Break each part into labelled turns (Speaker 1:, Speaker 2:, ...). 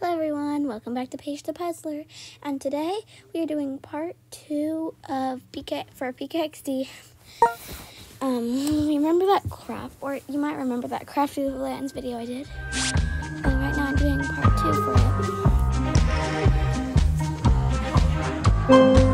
Speaker 1: Hello everyone, welcome back to Paige the Puzzler, and today we are doing part two of PK for PKXD. Um, remember that craft, or you might remember that Crafty Lands video I did. And right now I'm doing part two for it.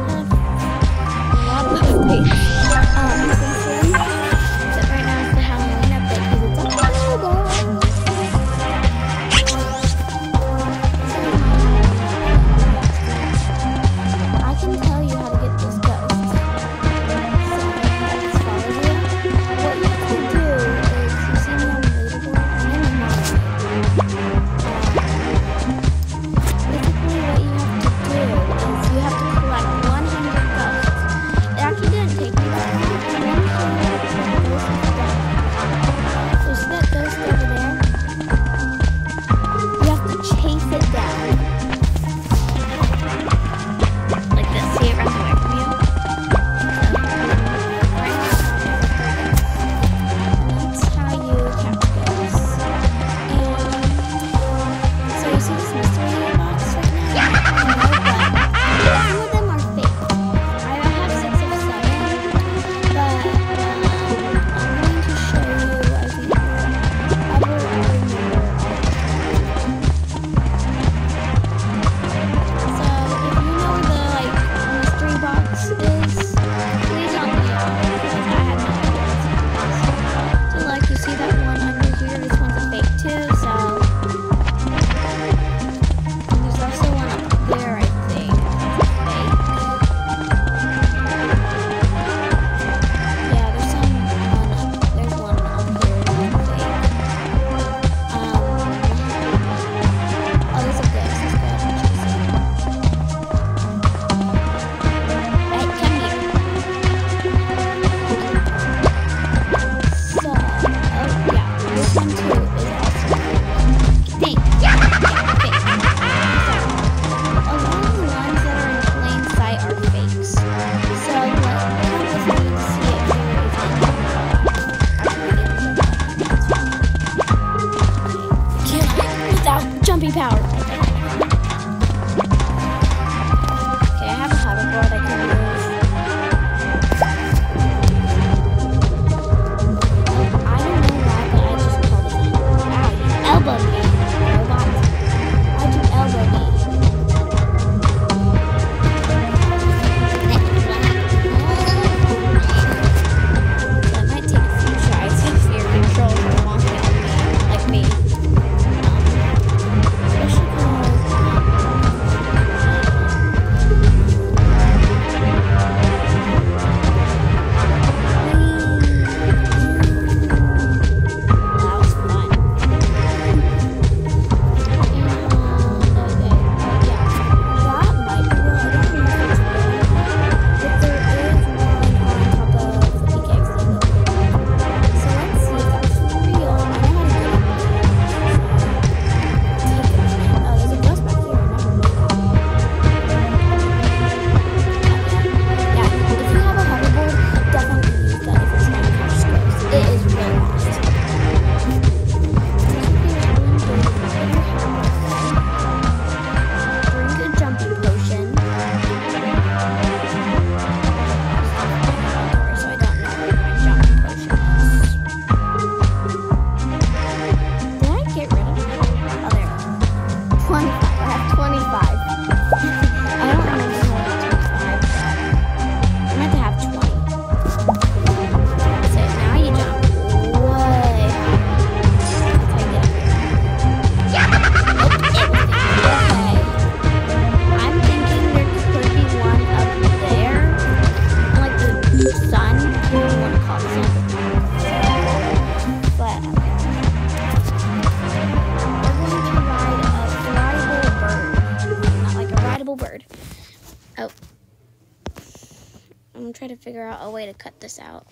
Speaker 1: to figure out a way to cut this out.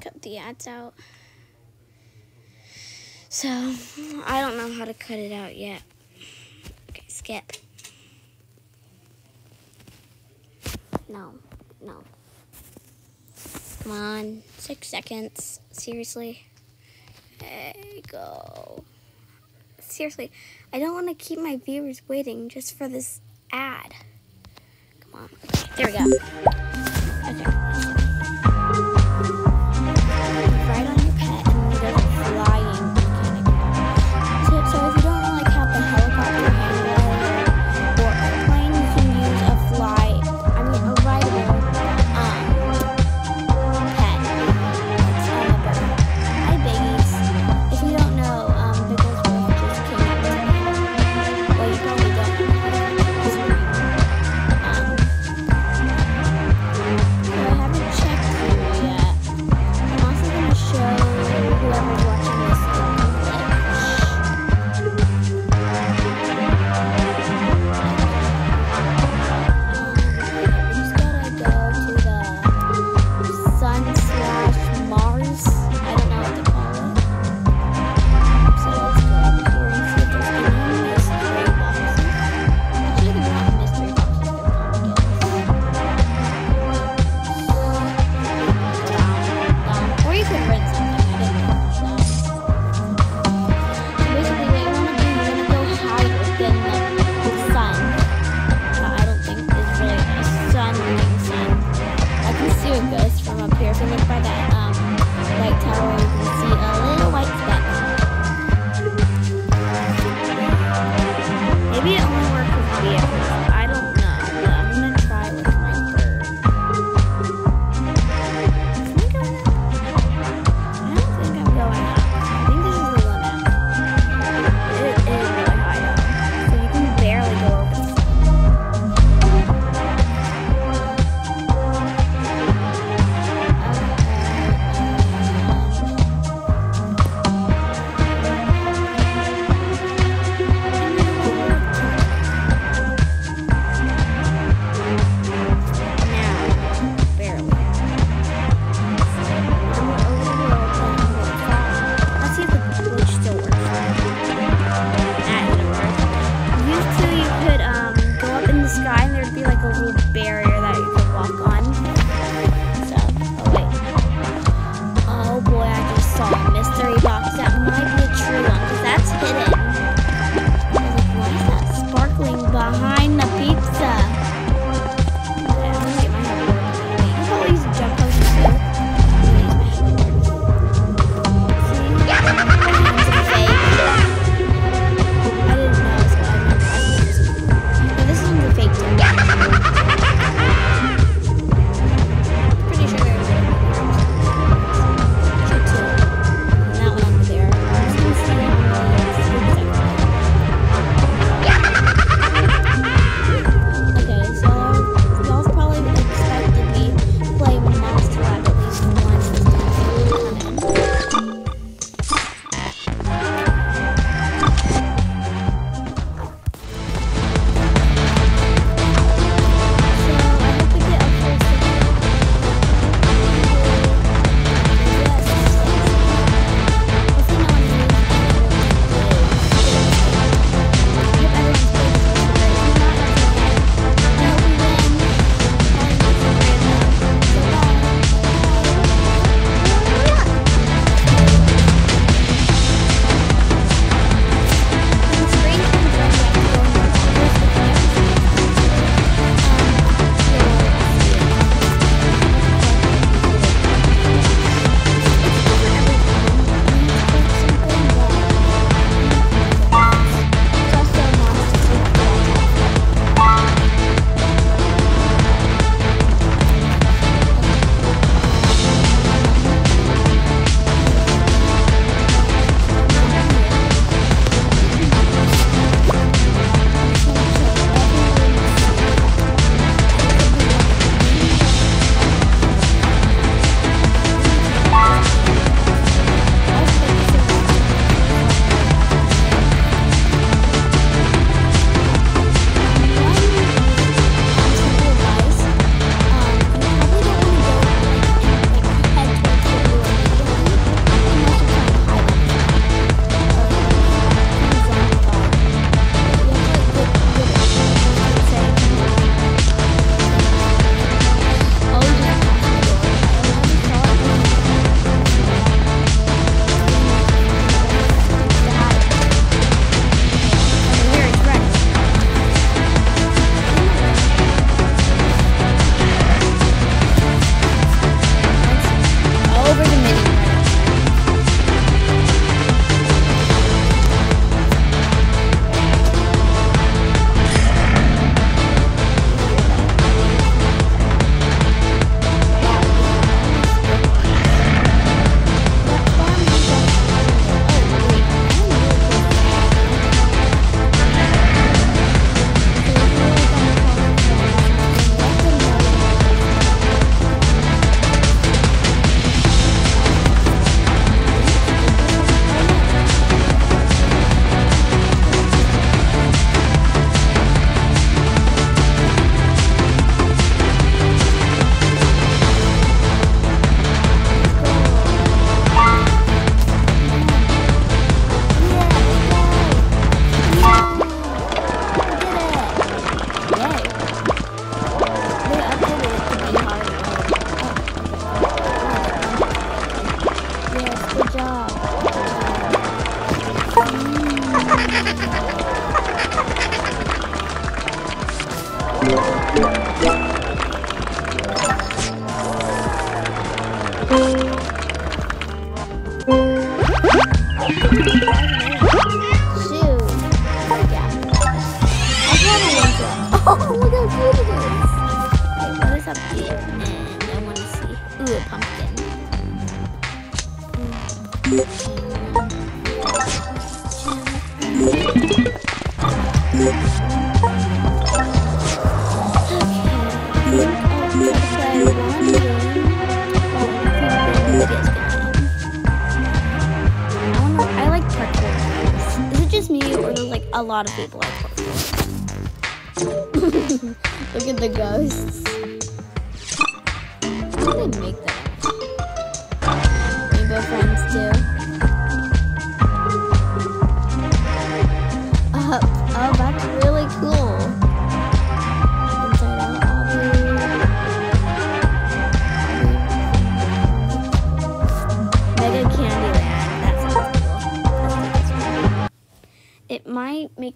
Speaker 1: Cut the ads out. So, I don't know how to cut it out yet. Okay, skip. No, no. Come on, six seconds. Seriously. Hey, go. Seriously, I don't want to keep my viewers waiting just for this ad. There we go. Okay.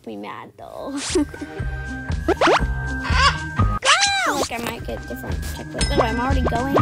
Speaker 1: me mad though. ah! like I might get different checklists, Oh, I'm already going.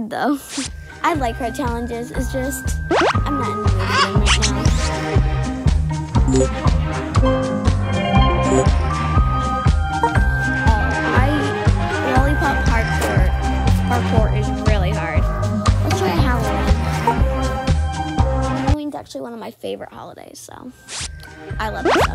Speaker 1: though. I like hard challenges. It's just I'm not in the mood right now. Oh, I lollipop hardcore. Parkour is really hard. Halloween's actually one of my favorite holidays, so I love it. So.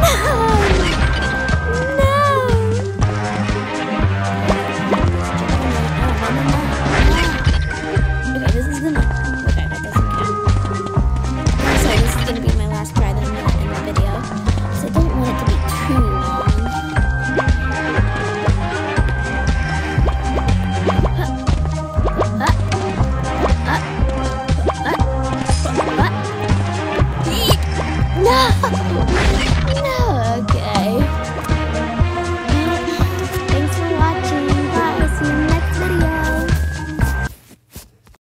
Speaker 1: No!